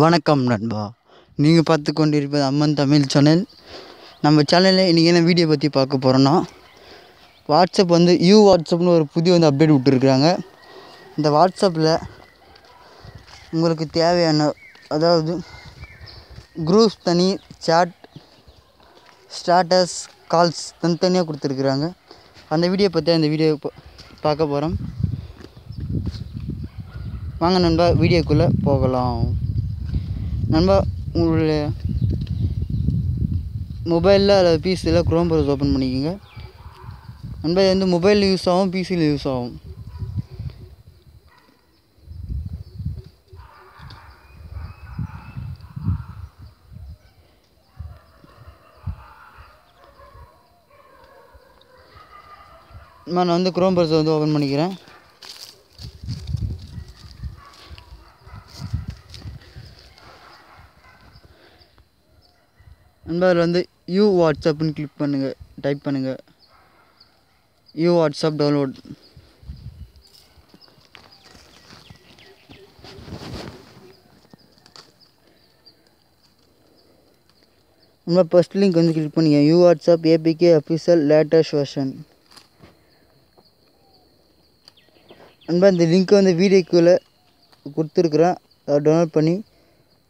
வணக்கம் நண்பா. நீங்கள் பார்த்து கொண்டிருப்பது அம்மன் தமிழ் சேனல் நம்ம சேனலில் இன்றைக்கி என்ன வீடியோ பற்றி பார்க்க போகிறோன்னா வாட்ஸ்அப் வந்து யூ வாட்ஸ்அப்னு ஒரு புதிய வந்து அப்டேட் விட்டுருக்குறாங்க. இந்த வாட்ஸ்அப்பில் உங்களுக்கு தேவையான அதாவது குரூப்ஸ் தனி சாட் ஸ்டாட்டஸ் கால்ஸ் தனித்தனியாக கொடுத்துருக்குறாங்க. அந்த வீடியோ பற்றி அந்த வீடியோ பார்க்க போகிறோம் வாங்க நண்பா வீடியோக்குள்ளே போகலாம். நண்பா உங்களுடைய மொபைலில் அல்லது பிசியில் குரோம் ப்ரௌஸ் ஓப்பன் பண்ணிக்கோங்க. நண்பா இது வந்து மொபைலில் யூஸ் ஆகும் பிசியில் யூஸ் ஆகும் நான் வந்து குரோம் ப்ரௌசர் வந்து ஓப்பன் பண்ணிக்கிறேன். நண்பா அதில் வந்து யூ வாட்ஸ்அப்னு கிளிக் பண்ணுங்கள் டைப் பண்ணுங்கள் யூ வாட்ஸ்அப் டவுன்லோட் நம்ம ஃபஸ்ட் லிங்க் வந்து கிளிக் பண்ணிக்க U WhatsApp APK official latest version நண்பா இந்த லிங்க்கை வந்து வீடியோக்குள்ளே கொடுத்துருக்குறேன். அதை டவுன்லோட் பண்ணி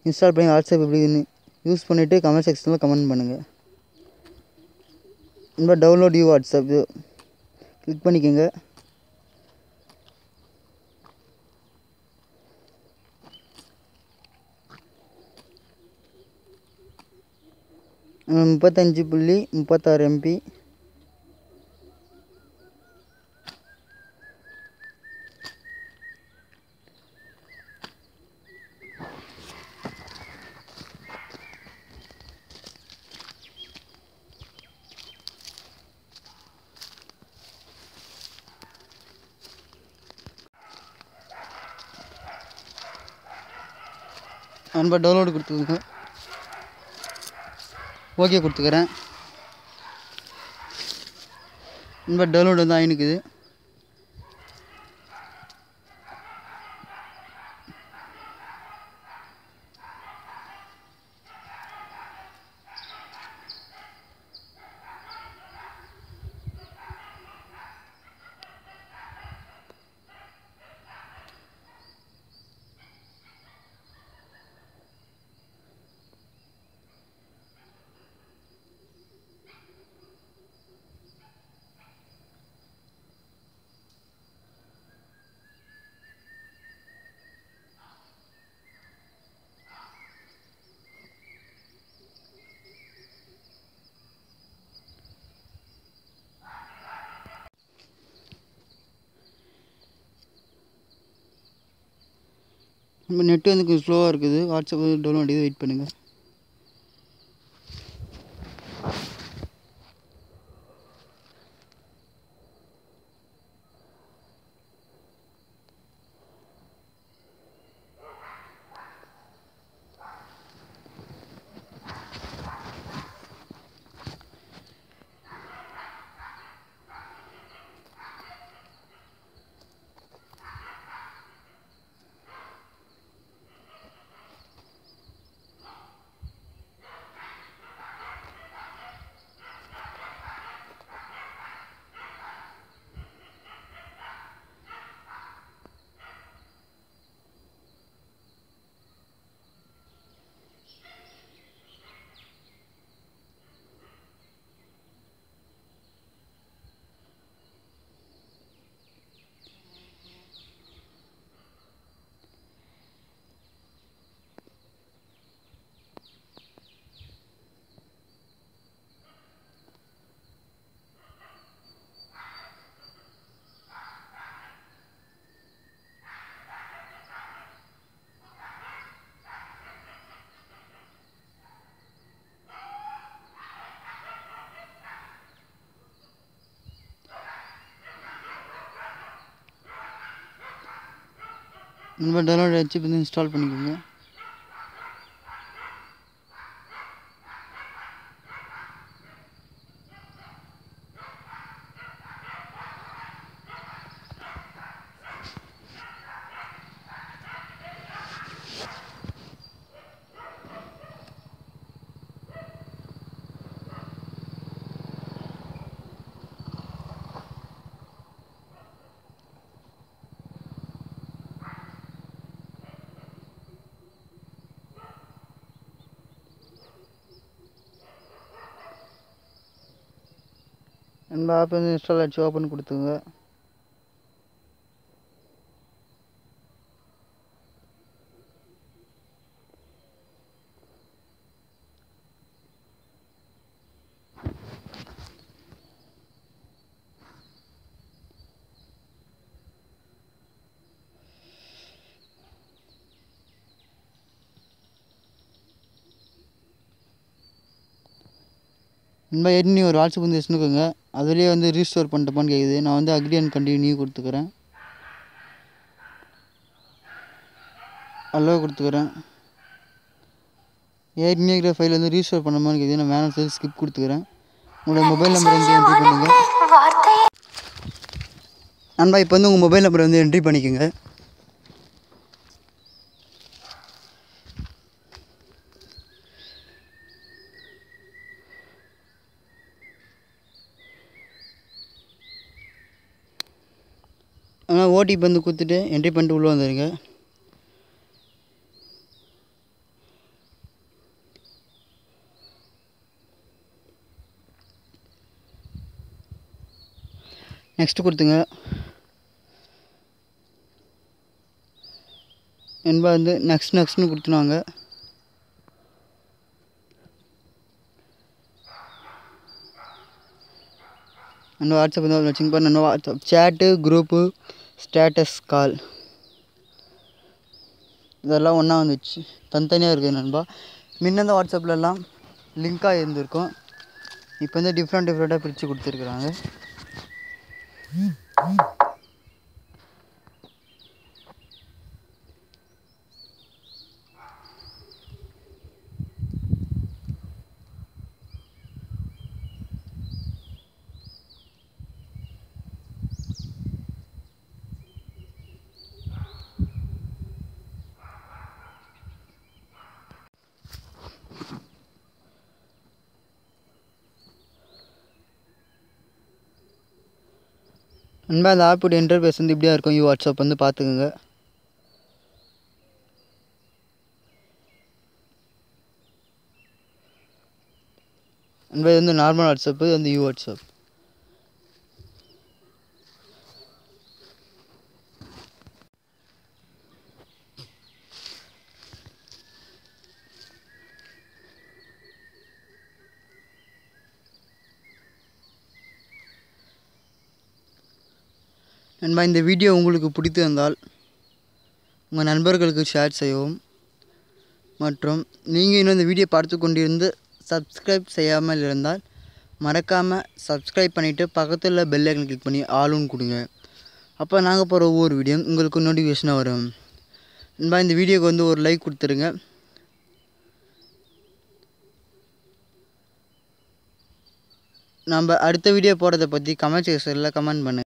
இன்ஸ்டால் பண்ணி வாட்ஸ்அப் எப்படின்னு யூஸ் பண்ணிவிட்டு கமெண்ட் செக்ஷனில் கமெண்ட் பண்ணுங்கள் ரொம்ப டவுன்லோட் யூ வாட்ஸ்அப் கிளிக் பண்ணிக்கோங்க. முப்பத்தஞ்சு புள்ளி முப்பத்தாறு எம்பி நண்பா டவுன்லோடு கொடுத்துக்கோங்க. ஓகே கொடுத்துக்கிறேன். நண்பா டவுன்லோடு வந்து ஆயினுக்குது. நெட்டு வந்து கொஞ்சம் ஸ்லோவாக இருக்குது. வாட்ஸ்அப் டவுன்லோட் இது வெயிட் பண்ணுங்கள் நண்பா டவுன்லோட் ஆச்சு இப்போ இன்ஸ்டால் பண்ணிக்கோங்க. நம்ம ஆப் வந்து இன்ஸ்டால் ஆச்சு ஓப்பன் கொடுத்துங்க. இந்த மாதிரி ஏற்கனவே ஒரு வாட்ஸ்அப் வந்து வச்சுருக்கோங்க அதுலேயே வந்து ரீஸ்டோர் பண்ணிட்டப்பான்னு கேட்குது நான் வந்து அக்ரி அண்ட் கண்டினியூ கொடுத்துக்கிறேன். அலோ கொடுத்துக்கிறேன். ஏற்கனவே இருக்கிற ஃபைல் வந்து ரீஸ்டோர் பண்ண கேட்குது நான் வேணும் சொல்லி ஸ்கிப் கொடுத்துக்கிறேன். உங்களோட மொபைல் நம்பர் வந்து என்ட்ரி பண்ணுங்கள் நண்பா இப்போ வந்து உங்கள் மொபைல் நம்பரை வந்து என்ட்ரி பண்ணிக்கோங்க. ஆனால் ஓடிபி வந்து கொடுத்துட்டு என்ட்ரி பண்ணிட்டு உள்ளே வந்துடுங்க நெக்ஸ்ட்டு கொடுத்துங்க. என்பா வந்து நெக்ஸ்ட் நெக்ஸ்ட்னு கொடுத்துனாங்க அந்த வாட்ஸ்அப் வந்து வச்சுங்க பாரு இன்னும் WhatsApp chat group status call. இதெல்லாம் ஒன்றா வந்துச்சு. தனித்தனியாக இருக்குது நண்பா. முன்ன இந்த வாட்ஸ்அப்லலாம் லிங்காக இருந்திருக்கும். இப்போ வந்து டிஃப்ரெண்ட் டிஃப்ரெண்ட்டாக பிரித்து கொடுத்துருக்குறாங்க. நண்பா அந்த ஆப்போட இன்டர்ஃபேஸ் வந்து இப்படியா இருக்கும்? யூ வாட்ஸ்அப் வந்து பார்த்துக்குங்க நண்பா இது வந்து நார்மல் வாட்ஸ்அப்பு இது வந்து யூ வாட்ஸ்அப் நண்பா இந்த வீடியோ உங்களுக்கு பிடித்திருந்தால் உங்கள் நண்பர்களுக்கு ஷேர் செய்யவும். மற்றும் நீங்கள் இன்னும் இந்த வீடியோ பார்த்து கொண்டிருந்து சப்ஸ்கிரைப் செய்யாமல் இருந்தால் மறக்காமல் சப்ஸ்கிரைப் பண்ணிவிட்டு பக்கத்தில் உள்ள பெல் ஐக்கன் கிளிக் பண்ணி ஆளுன்னு கொடுங்க. அப்போ நாங்கள் போகிற ஒவ்வொரு வீடியோ உங்களுக்கு நோட்டிஃபிகேஷனாக வரும். நண்பா இந்த வீடியோக்கு வந்து ஒரு லைக் கொடுத்துருங்க. நம்ம அடுத்த வீடியோ போடுறத பற்றி கமெண்ட் செக்ஷனில் கமெண்ட் பண்ணுங்கள்